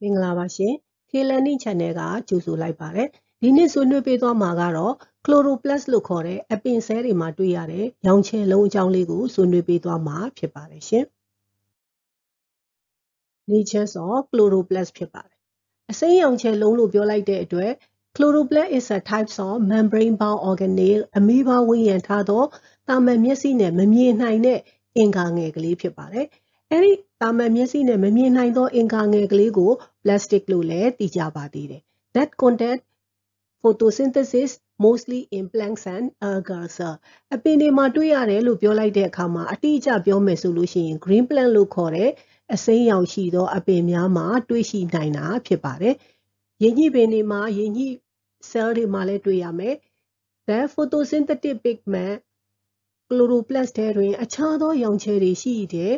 မင်္ဂလာပါရှင် K-Learning Channel ကကြိုဆိုလိုက်ပါတယ်ဒီနေ့ဆွေးနွေးပေးသွားမှာကတော့ Chloroplast လို့ခေါ်တဲ့အပင်ဆဲတွေမှာတွေ့ရတဲ့ရောင်ချယ်လုံးအကြောင်းလေးကိုဆွေးနွေးပေးသွားမှာဖြစ်ပါတယ်ရှင် Natures of Chloroplast ဖြစ်ပါတယ်အစိမ်းရောင်ချယ်လုံးလို့ပြောလိုက်တဲ့အတွက် Chloroplast is a type of membrane bound organelle အမီးဘာဝန်းရံထားသောတာမန်မျက်စိနဲ့မမြင်နိုင်တဲ့အင်္ဂါငယ်ကလေးဖြစ်ပါတယ် အဲ့ဒီတာမန်မျက်စိနဲ့မမြင်နိုင်သောအင်္ဂါငယ်ကလေးကို plastic လို့လည်းသိကြပါသေးတယ် that contact photosynthesis mostly in plants and algae အပင်တွေမှာတွေ့ရတယ်လို့ပြောလိုက်တဲ့အခါမှာအတိအကျပြောမယ်ဆိုလို့ရှိရင် green plant လို့ခေါ်တဲ့အစိမ်းရောင်ရှိသောအပင်များမှာတွေ့ရှိနိုင်တာဖြစ်ပါတယ်။ရင်းညိပင်တွေမှာရင်းညိ cell တွေမှာလည်းတွေ့ရမယ်။ the photosynthetic pigment chloroplast ထဲတွင် အခြားသောရောင်ခြည်တွေရှိတဲ့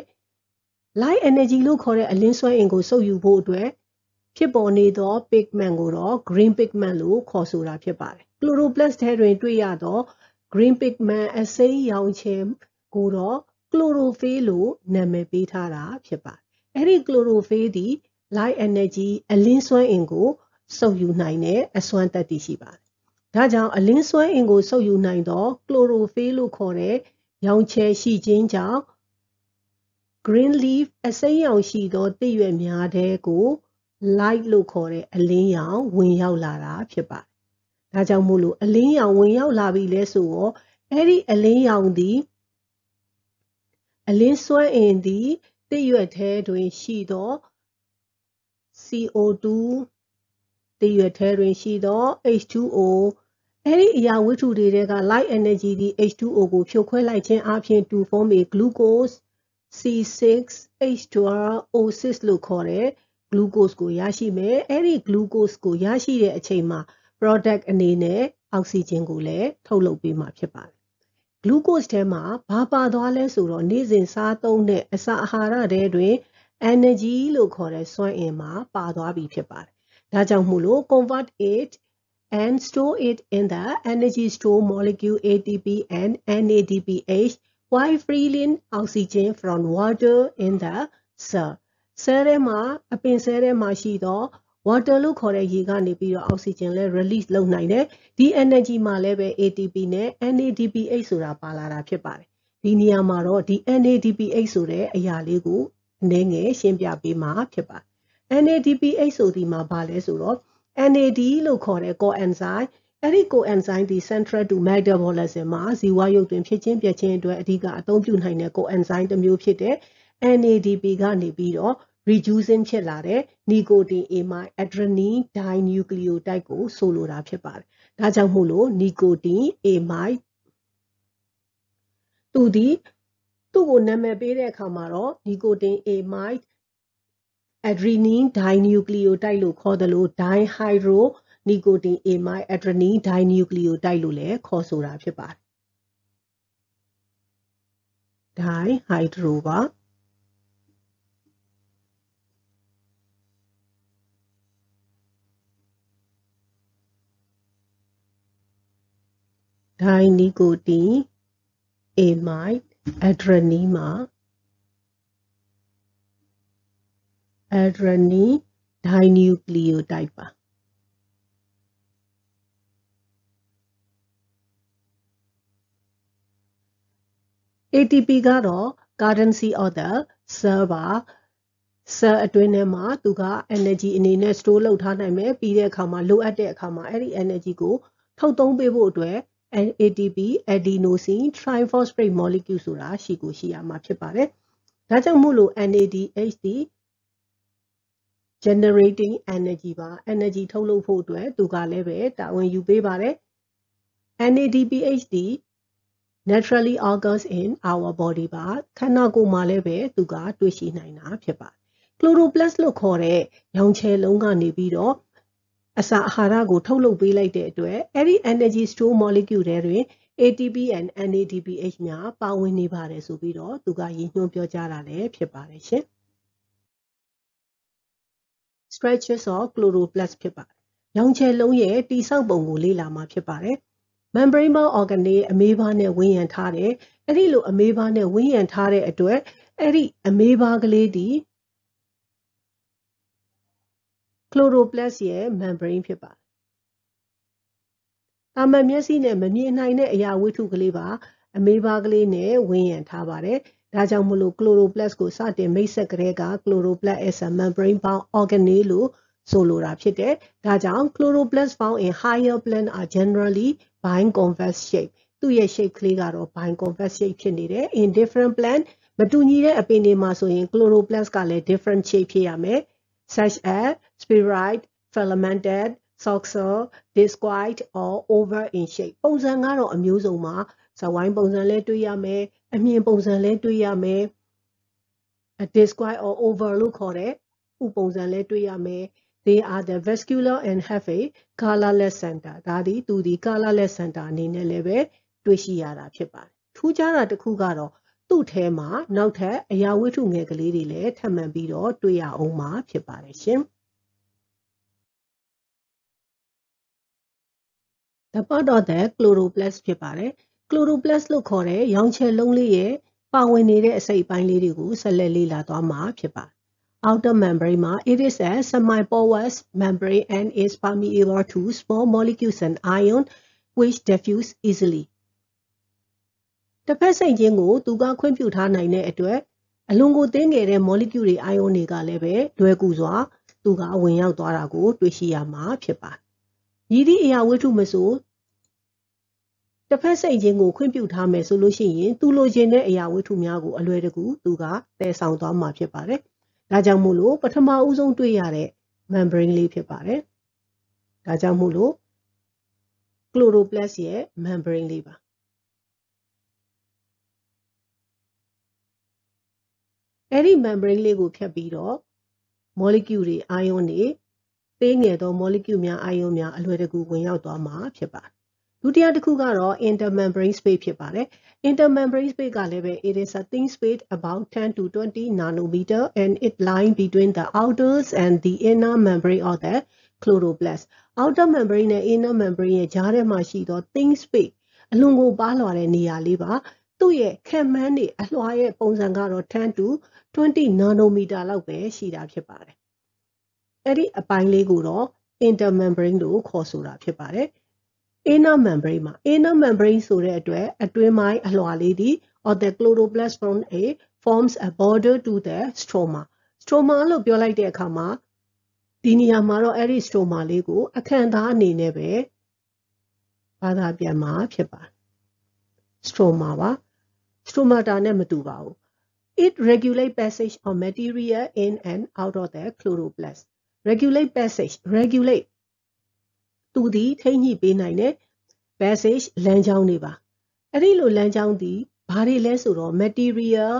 light energy လို့ခေါ်တဲ့အလင်းစွမ်းအင်ကိုစုပ်ယူဖို့အတွက်ဖြစ်ပေါ်နေသော pigment ကိုတော့ green pigment လို့ခေါ်ဆိုတာဖြစ်ပါတယ်။ chloroplast ထဲတွင်တွေ့ရသော green pigment အစိမ်းရောင်ခြည်ကိုတော့ chlorophyll လို့နာမည်ပေးထားတာဖြစ်ပါတယ်။အဲ့ဒီ chlorophyll သည် light energy အလင်းစွမ်းအင်ကိုစုပ်ယူနိုင်တဲ့အစွမ်းတတ္တိရှိပါတယ်။ဒါကြောင့်အလင်းစွမ်းအင်ကိုစုပ်ယူနိုင်သော chlorophyll လို့ခေါ်တဲ့ရောင်ခြည်ရှိခြင်းကြောင့် green leaf အစိမ်းရောင်ရှိသောသစ်ရွက်များတဲကို light လို့ခေါ်တဲ့အလင်းရောင်ဝင်ရောက်လာတာဖြစ်ပါတယ်။ဒါကြောင့်မို့လို့အလင်းရောင်ဝင်ရောက်လာပြီလဲဆိုတော့အဲ့ဒီအလင်းရောင်သည်အလင်းစွမ်းအင်သည်သစ်ရွက်ထဲတွင်ရှိသော CO2 သစ်ရွက်ထဲတွင်ရှိသော H2O အဲ့ဒီအရာဝတ္ထုတွေတဲက light energy သည် H2O ကိုဖြိုခွဲလိုက်ခြင်းအပြင် to form a glucose C6H12O6 လို့ခေါ်တဲ့ glucose ကိုရရှိမယ်အဲ့ဒီ glucose ကိုရရှိတဲ့အချိန်မှာ product အနေနဲ့အောက်ဆီဂျင်ကိုလည်းထုတ်လုပ်ပေးမှာဖြစ်ပါတယ် glucose ထဲမှာဘာပါသွားလဲဆိုတော့နေ့စဉ်စားသုံးတဲ့အစာအာဟာရတွေတွင် energy လို့ခေါ်တဲ့စွမ်းအင်မှာပါသွားပြီဖြစ်ပါတယ်ဒါကြောင့်မို့လို့ convert it and store it in the energy store molecule ATP and NADPH while freeing oxygen from water in the cell cell ထဲမှာအပင် cell ထဲမှာရှိသော water လို့ခေါ်တဲ့ရေကနေပြီးတော့ oxygen လဲ release လုပ်နိုင်တယ်ဒီ energy မှာလည်းပဲ ATP နဲ့ NADPH ဆိုတာပါလာတာဖြစ်ပါတယ်ဒီနေရာမှာတော့ဒီ NADPH ဆိုတဲ့အရာလေးကိုနည်းငယ်ရှင်းပြပေးမှာဖြစ်ပါတယ် NADPH ဆိုဒီမှာဘာလဲဆိုတော့ NAD လို့ခေါ်တဲ့ coenzyme အဲ့ဒီ coenzyme ဒီ central to metabolism မှာဇီဝရုပ်တွင်ဖြစ်ချင်းပြက်ချင်းအတွက်အဓိကအသုံးပြုနိုင်တဲ့ coenzyme တစ်မျိုးဖြစ်တဲ့ NADP ကနေပြီးတော့ reducing ဖြစ်လာတဲ့ nicotine amide adenine dinucleotide ကိုဆိုလိုတာဖြစ်ပါတယ်။ဒါကြောင့်မို့လို့ nicotine amide သူဒီသူ့ကိုနာမည်ပေးတဲ့အခါမှာတော့ nicotine amide adenine dinucleotide လို့ခေါ်တယ်လို့ dihydro nicotine amide adenine dinucleotide လို့လည်းခေါ်ဆိုတာဖြစ်ပါတယ် dihydro ပါ dinicotine amide adrenaline မှာ adrenaline dinucleotide ပါ ATP ကတော့ currency of the cell ပါ cell အတွင်းထဲမှာသူက energy အနေနဲ့ store လုပ်ထားနိုင်မယ်ပြီးတဲ့အခါမှာလိုအပ်တဲ့အခါမှာအဲ့ဒီ energy ကိုထုတ်သုံးပေးဖို့အတွက် ATP adenosine triphosphate molecule ဆိုတာရှိကိုရှိရမှာဖြစ်ပါတယ်။ဒါကြောင့်မို့လို့ NADH ဒီ generating energy ပါ energy ထုတ်လုပ်ဖို့အတွက်သူကလည်းပဲတာဝန်ယူပေးပါတယ်။ NADPH ဒီ naturally occurs in our body ပါခန္ဓာကိုယ်မှာလည်းပဲသူကတွေ့ရှိနိုင်တာဖြစ်ပါတယ်။ chloroplast လို့ခေါ်တဲ့ရောင်ခြည်လုံးကနေပြီးတော့အစာအာဟာရကိုထုတ်လုပ်ပေးလိုက်တဲ့အတွက်အဲ့ဒီ energy store molecule တွေတွင် ATP and NADPH များပါဝင်နေပါတယ်ဆိုပြီးတော့သူကရည်ညွှန်းပြောကြားတာလည်းဖြစ်ပါတယ်ရှင် structures of chloroplast ဖြစ်ပါတယ်။ရောင်ခြည်လုံးရဲ့တိဆောက်ပုံကိုလေ့လာမှာဖြစ်ပါတယ်။ membrane bound organelle အမေးဘားနဲ့ဝန်းရံထားတယ်။အဲ့ဒီလိုအမေးဘားနဲ့ဝန်းရံထားတဲ့အတွက်အဲ့ဒီအမေးဘားကလေးဒီ chloroplast ရဲ့ membrane ဖြစ်ပါတယ်။တာမန်မျက်စိနဲ့မမြင်နိုင်တဲ့အရာဝတ္ထုကလေးပါအမေးဘားကလေးနဲ့ဝန်းရံထားပါတယ်။ဒါကြောင့်မလို့ chloroplast ကိုစတင်မိတ်ဆက်ကလေးက chloroplast is a membrane bound organelle လို့ဆိုလိုတာဖြစ်တယ်။ဒါကြောင့် chloroplast found in higher plant are generally biconvex shape သူ့ရဲ့ shape ကလေးကတော့ biconvex shape ဖြစ်နေတယ် in different plant မတူညီတဲ့အပင်တွေမှာဆိုရင် chloroplast ကလည်း different shape ဖြစ်ရမယ် such as spheroid filamented saucer discoid or oval in shape ပုံစံကတော့အမျိုးစုံပါဇဝိုင်းပုံစံလည်းတွေ့ရမယ်အမြင်ပုံစံလည်းတွေ့ရမယ် discoid or oval လို့ခေါ်တဲ့ဥပုံစံလည်းတွေ့ရမယ် They are the vascular and have a colorless center ဒါဒီသူဒီ colorless center အနေနဲ့လည်းပဲတွေ့ရှိရတာဖြစ်ပါတယ်ထူးခြားတာတစ်ခုကတော့သူ့ထဲမှာနောက်ထပ်အရာဝတ္ထုငယ်ကလေးတွေလည်းထပ်မံပြီးတော့တွေ့ရအောင်မှာဖြစ်ပါတယ်ရှင်။ The part of the chloroplast ဖြစ်ပါတယ်။ chloroplast လို့ခေါ်တဲ့ရောင်ချယ်လုံးလေးရဲ့ပါဝင်နေတဲ့အစိတ်အပိုင်းလေးတွေကိုဆက်လက်လေ့လာသွားမှာဖြစ်ပါတယ်။ Outer membrane မှာ it is a semi-porous membrane and is permeable to small molecules and ion which diffuse easily. တစ်ဖက်စိတ်ချင်းကိုသူကခွင့်ပြုထားနိုင်တဲ့အတွက်အလွန်ကိုတင်းငယ်တဲ့ molecule တွေ ion တွေကလည်းပဲလွယ်ကူစွာသူကဝင်ရောက်သွားတာကို တွေ့ရှိရမှာဖြစ်ပါတယ်။ရည်သည့်အရာဝတ္ထုမဆိုတစ်ဖက်စိတ်ချင်းကိုခွင့်ပြုထားမယ်ဆိုလို့ရှိရင်သူလိုချင်တဲ့အရာဝတ္ထုများကိုအလွယ်တကူသူကတည်ဆောင်သွားမှာဖြစ်ပါတယ်။ ဒါကြောင့်မို့လို့ပထမဦးဆုံးတွေ့ရတဲ့ membrane လေးဖြစ်ပါတယ်။ဒါကြောင့်မို့လို့ chloroplast ရဲ့ membrane လေးပါ။အဲ့ဒီ membrane လေးကိုဖြတ်ပြီးတော့ molecule တွေ ion တွေသေးငယ်သော molecule များ ion များအလွယ်တကူဝင်ရောက်သွားမှာဖြစ်ပါတယ်။ ဒုတိယတစ်ခုကတော့ intermembrane space ဖြစ်ပါတယ်။ intermembrane space ကလည်းပဲ it is a thin space about 10 to 20 nanometer and it lie between the outer and the inner membrane of the chloroplast. outer membrane နဲ့ inner membrane ရဲ့ကြားထဲမှာရှိသော thin space အလွန်ကိုပါးလွှာတဲ့နေရာလေးပါ။သူ့ရဲ့ခံမှန်းနေအလွှာရဲ့ပုံစံကတော့10 to 20 nanometer လောက်ပဲရှိတာဖြစ်ပါတယ်။အဲ့ဒီအပိုင်းလေးကိုတော့ intermembrane လို့ခေါ်ဆိုတာဖြစ်ပါတယ်။ inner membrane မှာ inner membrane ဆိုတဲ့အတွက်အတွင်းပိုင်းအလွှာလေးဒီ of the chloroplast form a forms a border to the stroma stroma လို့ပြောလိုက်တဲ့အခါမှာဒီနေရာမှာတော့အဲ့ဒီ stroma လေးကိုအခန့်သားအနေနဲ့ပဲဘာသာပြန်မှာဖြစ်ပါတယ် stroma ပါ stromata နဲ့မတူပါဘူး It regulate passage of material in and out of the chloroplast. Regulate passage, regulate သူသည်ထိညှိပေးနိုင်တဲ့ passage လမ်းကြောင်းတွေပါ။အဲ့ဒီလိုလမ်းကြောင်းသည်ဘာတွေလဲဆိုတော့ material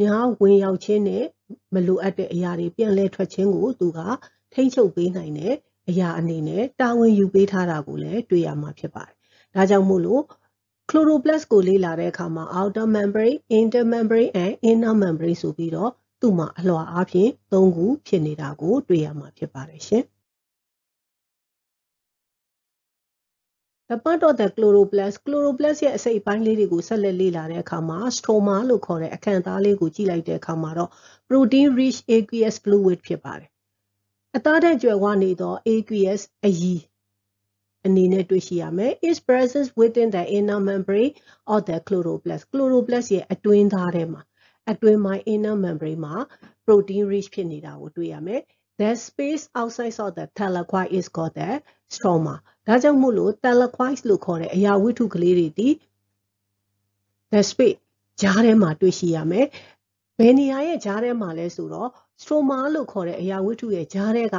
များဝင်ရောက်ခြင်းနဲ့မလိုအပ်တဲ့အရာတွေပြန်လဲထွက်ခြင်းကိုသူကထိမ့်ချုပ်ပေးနိုင်တဲ့အရာအနေနဲ့တာဝန်ယူပေးထားတာကိုလည်းတွေ့ရမှာဖြစ်ပါတယ်။ဒါကြောင့်မို့လို့ chloroplast ကိုလေ့လာတဲ့အခါမှာ outer membrane, intermembrane and inner membrane ဆိုပြီးတော့သူ့မှာအလွှာအားဖြင့်၃ခုဖြစ်နေတာကိုတွေ့ရမှာဖြစ်ပါတယ်ရှင်။ The part of the chloroplast chloroplast ရဲ့အစိတ်အပိုင်းလေးတွေကိုဆက်လက်လေ့လာတဲ့အခါမှာ stroma လို့ခေါ်တဲ့အခန့်သားလေးကိုကြည့်လိုက်တဲ့အခါမှာတော့ protein rich aqueous fluid ဖြစ်ပါတယ်။အသားဓာတ်ကြွယ်ဝနေသော aqueous အရည်အနေနဲ့တွေ့ရှိရမယ် is present within the inner membrane of the chloroplast chloroplast ရဲ့အတွင်းသားထဲမှာအတွင်းပိုင်း inner membrane မှာ protein rich ဖြစ်နေတာကိုတွေ့ရမယ် the space outside of the thylakoid is called the stroma ဒါကြောင့်မို့လို့ thylakoid လို့ခေါ်တဲ့အရာဝတ္ထုကလေးတွေဒီ the space ကြားထဲမှာတွေ့ရှိရမယ်ဘယ်နေရာရဲ့ကြားထဲမှာလဲဆိုတော့ stroma လို့ခေါ်တဲ့အရာဝတ္ထုရဲ့ကြားထဲက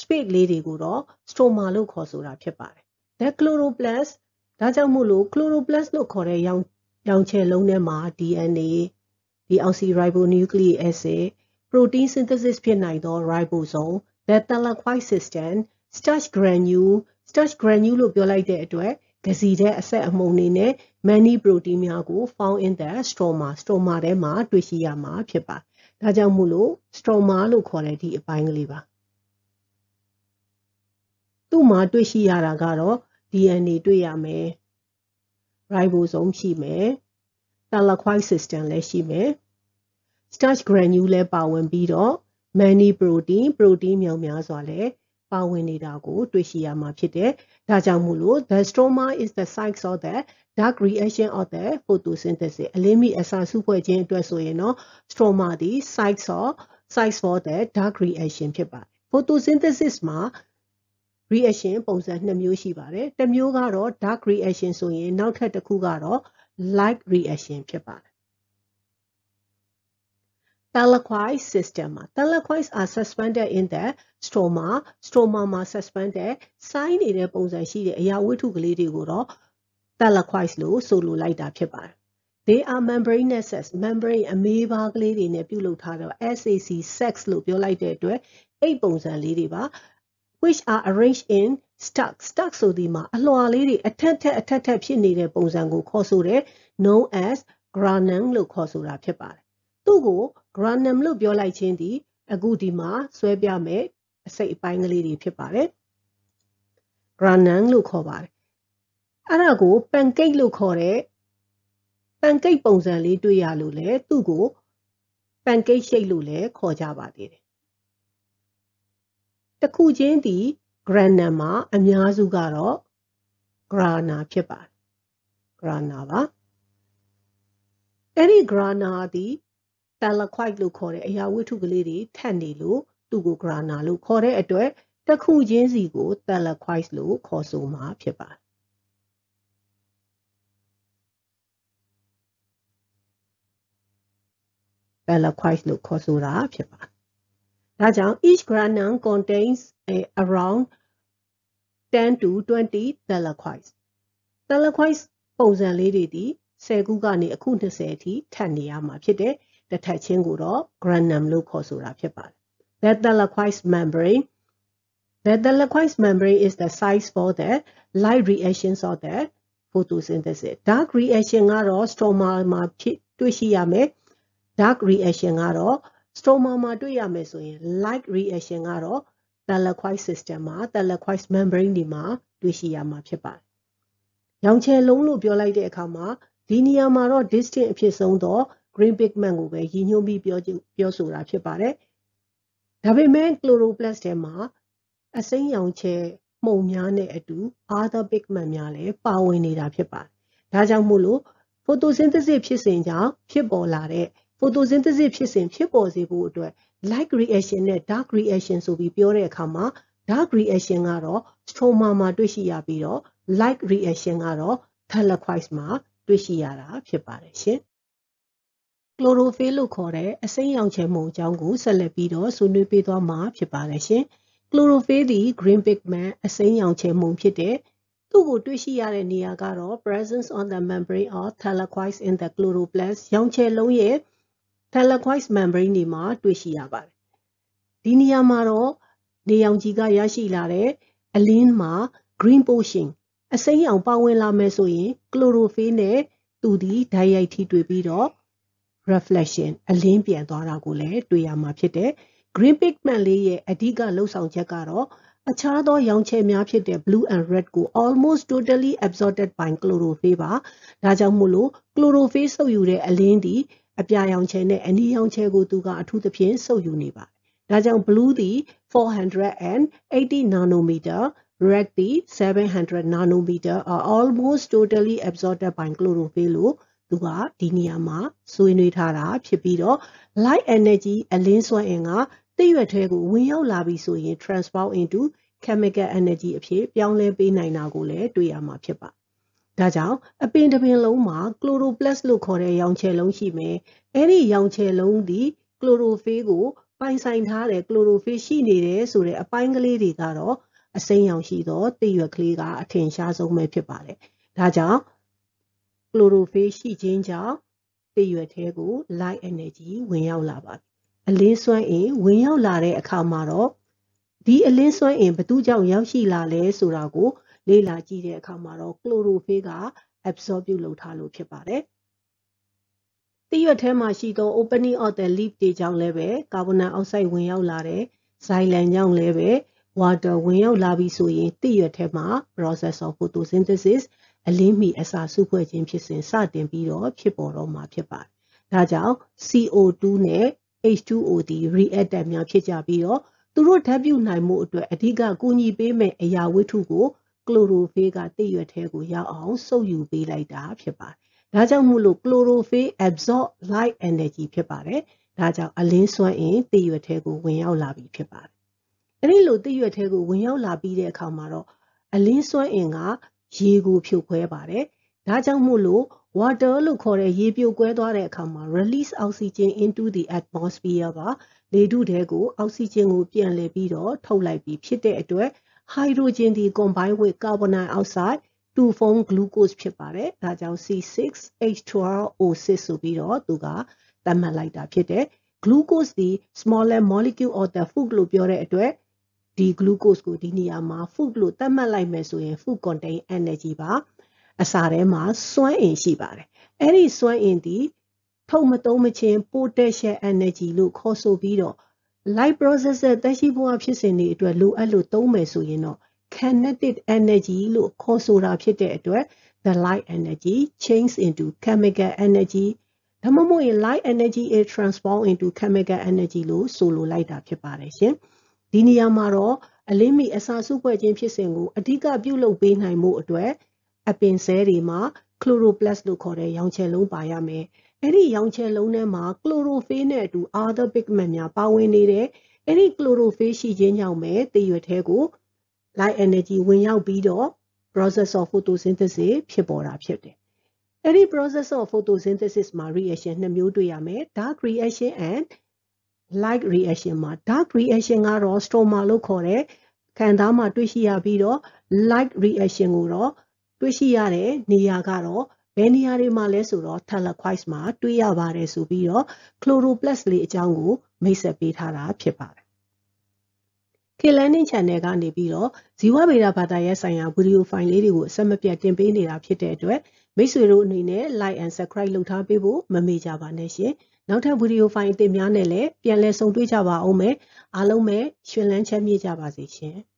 space လေးတွေကိုတော့ stroma လို့ခေါ်ဆိုတာဖြစ်ပါတယ်။ the chloroplast ဒါကြောင့်မို့လို့ chloroplast လို့ခေါ်တဲ့ရောင်ရောင်ချယ်လုံးထဲမှာ DNA ဒီ oxyribonucleic acid protein synthesis ဖြစ်နိုင်သော ribosome the thylakoid system starch granule starch granule လို့ပြောလိုက်တဲ့အတွက်ကစီတဲ့အဆက်အမှုန်တွေနဲ့ many protein များကို found in the stroma stroma ထဲမှာတွေ့ရှိရမှာဖြစ်ပါဒါကြောင့်မို့လို့ stroma လို့ခေါ်တဲ့ဒီအပိုင်းကလေးပါသူ့မှာတွေ့ရှိရတာကတော့ DNA တွေ့ရမယ် ribosome ရှိမယ် thylakoid system လည်းရှိမယ် starch granule လည်းပါဝင်ပြီးတော့ many protein protein မြောက်များစွာလည်း ပါဝင်နေတာကိုတွေ့ရှိရမှာဖြစ်တယ်။ဒါကြောင့်မို့လို့ the stroma is the site of the dark reaction of the photosynthesis အလင်းမီအစာစုဖွဲ့ခြင်းအတွက်ဆိုရင်တော့ stroma ဒီ site of site for the dark reaction ဖြစ်ပါတယ်။ photosynthesis မှာ reaction ပုံစံ2မျိုးရှိပါတယ်။တစ်မျိုးကတော့ dark reaction ဆိုရင် နောက်ထပ်တစ်ခုကတော့ light reaction ဖြစ်ပါတယ် Thylakoid system မှာ thylakoids are suspended in the stroma stroma မှာ suspended ဆိုင်းနေတဲ့ပုံစံရှိတဲ့အရာဝတ္ထုကလေးတွေကိုတော့ thylakoids လို့ဆိုလိုလိုက်တာဖြစ်ပါတယ် they are membranous cells membrane အမေးပါးကလေးတွေနဲ့ပြုလုပ်ထားတော့ SAC sex လို့ပြောလိုက်တဲ့အတွက်အဲ့ပုံစံလေးတွေပါ which are arranged in stack stack ဆိုဒီမှာအလွှာလေးတွေအထက်ထက်အထက်ထက်ဖြစ်နေတဲ့ပုံစံကိုခေါ်ဆိုတဲ့ known as granum လို့ခေါ်ဆိုတာဖြစ်ပါတယ်သူ့ကို granum လို့ပြောလိုက်ခြင်းဒီအခုဒီမှာဆွဲပြမယ်အစိတ်အပိုင်းကလေးတွေဖြစ်ပါတယ် granum လို့ခေါ်ပါတယ်အဲ့ဒါကို pancake လို့ခေါ်တဲ့ pancake ပုံစံလေးတွေ့ရလို့လေသူ့ကို pancake shape လို့လည်းခေါ်ကြပါသေးတယ်တစ်ခုချင်းဒီ granum မှာအများစုကတော့ grana ဖြစ်ပါတယ် grana ပါအဲ့ဒီ grana သည် thylakoid လို့ခေါ်တဲ့အရာဝတ္ထုကလေးတွေထပ်နေလို့သူ့ကို grana လို့ခေါ်တဲ့အတွက်တစ်ခုချင်းစီကို thylakoid လို့ခေါ်ဆိုမှာဖြစ်ပါတယ် thylakoid လို့ခေါ်ဆိုတာဖြစ်ပါတယ်ဒါကြောင့် each granum contains a, around 10 to 20 thylakoids thylakoids ပုံစံလေးတွေဒီ10ခုကနေအခု20အထိထပ်နေရမှာဖြစ်တယ် တစ်ထပ်ချင်းကိုတော့ granum လို့ခေါ်ဆိုတာဖြစ်ပါတယ် the thylakoid membrane the thylakoid membrane is the size for the light reactions of the photosynthesis dark reaction ကတော့ stroma မှာဖြစ်တွေ့ရှိရမယ် dark reaction ကတော့ stroma မှာတွေ့ရမယ်ဆိုရင် light reaction ကတော့ thylakoid system မှာ thylakoid membrane ဒီမှာတွေ့ရှိရမှာဖြစ်ပါတယ်။ရောင်ချယ်လုံးလို့ပြောလိုက်တဲ့အခါမှာဒီနေရာမှာတော့ distinct အဖြစ်ဆုံးသော green pigment ကိုပဲရည်ညွှန်းပြီးပြောပြောဆိုတာဖြစ်ပါတယ်။ဒါပေမဲ့ chloroplast ထဲမှာအစိမ်းရောင်ချယ်မှုန်များနဲ့အတူ other pigment များလည်းပါဝင်နေတာဖြစ်ပါတယ်။ဒါကြောင့်မို့လို့ photosynthesis ဖြစ်စဉ်ကြောင့်ဖြစ်ပေါ်လာတဲ့ photosynthesis ဖြစ်စဉ်ဖြစ်ပေါ်စေဖို့အတွက် light reaction နဲ့ dark reaction ဆိုပြီးပြောတဲ့အခါမှာ dark reaction ကတော့ stroma မှာတွေ့ရှိရပြီးတော့ light reaction ကတော့ thylakoid မှာတွေ့ရှိရတာဖြစ်ပါတယ်ရှင်။ chlorophyll လို့ခေါ်တဲ့အစိမ်းရောင်ချယ်မှုအကြောင်းကိုဆက်လက်ပြီးတော့ဆွေးနွေးပေးသွားမှာဖြစ်ပါတယ်ရှင်။ chlorophyll သည် green pigment အစိမ်းရောင်ချယ်မှုဖြစ်တဲ့သူ့ကိုတွေ့ရှိရတဲ့နေရာကတော့ presence on the membrane of thylakoids in the chloroplast ရောင်ချယ်လုံးရဲ့ thylakoid membrane တွေမှာတွေ့ရှိရပါတယ်။ဒီနေရာမှာတော့နေရောင်ခြည်ကရရှိလာတဲ့အလင်းမှာ green portion အစိမ်းရောင်ပါဝင်လာမယ်ဆိုရင် chlorophyll နဲ့သူဒီဓာတ်ရိုက်ထိတွေ့ပြီးတော့ reflection အလင်းပြန်သွားတာကိုလည်းတွေ့ရမှာဖြစ်တယ်။ green pigment လေးရဲ့အဓိကလှုပ်ဆောင်ချက်ကတော့အခြားသောရောင်ခြည်များဖြစ်တဲ့ blue and red ကို almost totally absorbed by chlorophyll ပါ။ဒါကြောင့်မို့လို့ chlorophyll စုပ်ယူတဲ့အလင်းဒီအပြာရောင်ချယ်နဲ့အနီရောင်ချယ်ကိုသူကအထူးသဖြင့်စုပ်ယူနေပါတယ်။ဒါကြောင့် blue သည်480 nanometer red သည်700 nanometer are almost totally absorbed by chlorophyll လို့ သူကဒီနေရာမှာဆွေးနွေးထားတာဖြစ်ပြီးတော့ light energy အလင်းစွမ်းအင်ကသိရွက်ထဲကိုဝင်ရောက်လာပြီဆိုရင် transform into chemical energy အဖြစ်ပြောင်းလဲပေးနိုင်တာကိုလည်းတွေ့ရမှာဖြစ်ပါဒါကြောင့်အပင်တစ်ပင်လုံးမှာ chloroplast လို့ခေါ်တဲ့ရောင်ချယ်လုံးရှိမယ်။အဲ့ဒီရောင်ချယ်လုံးသည် chlorophyll ကိုပိုင်ဆိုင်ထားတဲ့ chlorophyll ရှိနေတယ်ဆိုတဲ့အပိုင်းကလေးတွေကတော့အစိမ်းရောင်ရှိသောသိရွက်ကလေးကအထင်ရှားဆုံးပဲဖြစ်ပါတယ်။ဒါကြောင့် chlorophyll ရှိခြင်းကြောင့်သိရွက်ထဲကို light energy ဝင်ရောက်လာပါတယ်။အလင်းစွမ်းအင်ဝင်ရောက်လာတဲ့အခါမှာတော့ဒီအလင်းစွမ်းအင်ဘသူကြောင့်ရောက်ရှိလာလဲဆိုတာကို လေ့လာကြည့်တဲ့အခါမှာတော့ chlorophyll က absorb ပြုလုပ်ထားလို့ဖြစ်ပါတယ်။တိရွက်ထဲမှာရှိသော opening of the leaf တွေကြောင့်လည်းပဲကာဗွန်ဒိုင်အောက်ဆိုက်ဝင်ရောက်လာတဲ့ xylem ကြောင့်လည်းပဲ water ဝင်ရောက်လာပြီးဆိုရင်တိရွက်ထဲမှာ process of photosynthesis အလင်းမီအစာစုဖွဲ့ခြင်းဖြစ်စဉ်စတင်ပြီးတော့ဖြစ်ပေါ်တော့မှာဖြစ်ပါတယ်။ဒါကြောင့် CO2 နဲ့ H2O ဒီ reactant များဖြစ်ကြပြီးတော့သူတို့ဓာတ်ပြုနိုင်မှုအတွက်အဓိကကူညီပေးမဲ့အရာဝတ္ထုကိုကလိုရိုဖေးကတိရွက်ထဲကိုရောက်အောင်စုပ်ယူပေးလိုက်တာဖြစ်ပါတယ်။ဒါကြောင့်မို့လို့ chlorophyll absorb light energy ဖြစ်ပါတယ်။ဒါကြောင့်အလင်းစွမ်းအင်တိရွက်ထဲကိုဝင်ရောက်လာပြီဖြစ်ပါတယ်။အဲဒီလိုတိရွက်ထဲကိုဝင်ရောက်လာပြီးတဲ့အခါမှာတော့အလင်းစွမ်းအင်က ရေကိုဖြိုခွဲပါတယ်။ဒါကြောင့်မို့လို့ water လို့ခေါ်တဲ့ရေပြိုကွဲသွားတဲ့အခါမှာ release oxygen into the atmosphere ပါလေထုထဲကိုအောက်ဆီဂျင်ကိုပြန်လည်ပြီးတော့ထုတ်လိုက်ပြီးဖြစ်တဲ့အတွက် hydrogen ဒီ combine with carbon dioxide to form glucose ဖြစ်ပါတယ်ဒါကြောင့် C6H12O6 ဆိုပြီးတော့သူကသတ်မှတ်လိုက်တာဖြစ်တယ် glucose ဒီ smaller molecule of the food လို့ပြောတဲ့အတွက် ဒီ glucose ကိုဒီနေရာမှာ food လို့သတ်မှတ်လိုက်မယ်ဆိုရင် food contain energy ပါအစာထဲမှာစွမ်းအင်ရှိပါတယ်အဲ့ဒီစွမ်းအင်ဒီထုတ်မသုံးမချင်း potential energy လို့ခေါ်ဆိုပြီးတော့ light processor သက်ရှိဘဝဖြစ်စဉ်တွေအတွက်လိုအပ်လို့သုံးမယ်ဆိုရင်တော့ kinetic energy လို့ခေါ်ဆိုတာဖြစ်တဲ့အတွက် the light energy change into chemical energy ဒါမှမဟုတ်ရင် light energy is transformed into chemical energy လို့ဆိုလိုလိုက်တာဖြစ်ပါတယ်ရှင် ဒီနေရာမှာတော့အလင်းမီအစာစုဖွဲ့ခြင်းဖြစ်စဉ်ကိုအဓိကပြုလုပ်ပေးနိုင်မှုအတွက်အပင်ဆဲတွေမှာ chloroplast လို့ခေါ်တဲ့ရောင်ချယ်လုံးပါရမယ်အဲ့ဒီရောင်ချယ်လုံးထဲမှာ chlorophyll နဲ့အတူ other pigment များပါဝင်နေတယ်အဲ့ဒီ chlorophyll ရှိခြင်းကြောင့်ပဲသေရွက်ထဲကို light energy ဝင်ရောက်ပြီးတော့ process of photosynthesis ဖြစ်ပေါ်တာဖြစ်တယ်အဲ့ဒီ process of photosynthesis မှာ reaction နှစ်မျိုးတွေ့ရမယ် dark reaction and light reaction မှာ dark reaction ကတော့ stroma လို့ခေါ်တဲ့ခံသားမှာတွေ့ရှိရပြီးတော့ light reaction ကိုတော့တွေ့ရှိရတဲ့နေရာကတော့ဘယ်နေရာတွေမှာလဲဆိုတော့ telequoise မှာတွေ့ရပါတယ်ဆိုပြီးတော့ chloroplast လေးအကြောင်းကိုမိတ်ဆက်ပေးထားတာဖြစ်ပါတယ်။ K-Learning Channel ကနေပြီးတော့ဇီဝဗေဒဘာသာရပ်ဆိုင်ရာဗီဒီယိုဖိုင်လေးတွေကိုအဆက်မပြတ်တင်ပေးနေတာဖြစ်တဲ့အတွက်မိတ်ဆွေတို့အနေနဲ့ like and subscribe လုပ်ထားပေးဖို့မမေ့ကြပါနဲ့ရှင်။ နောက်ထပ်ဗီဒီယိုဖိုင်အသစ်များနဲ့လည်းပြန်လည်ဆုံတွေ့ကြပါအောင်မယ်။အားလုံးပဲရှင်လန်းချမ်းမြေ့ကြပါစေရှင်။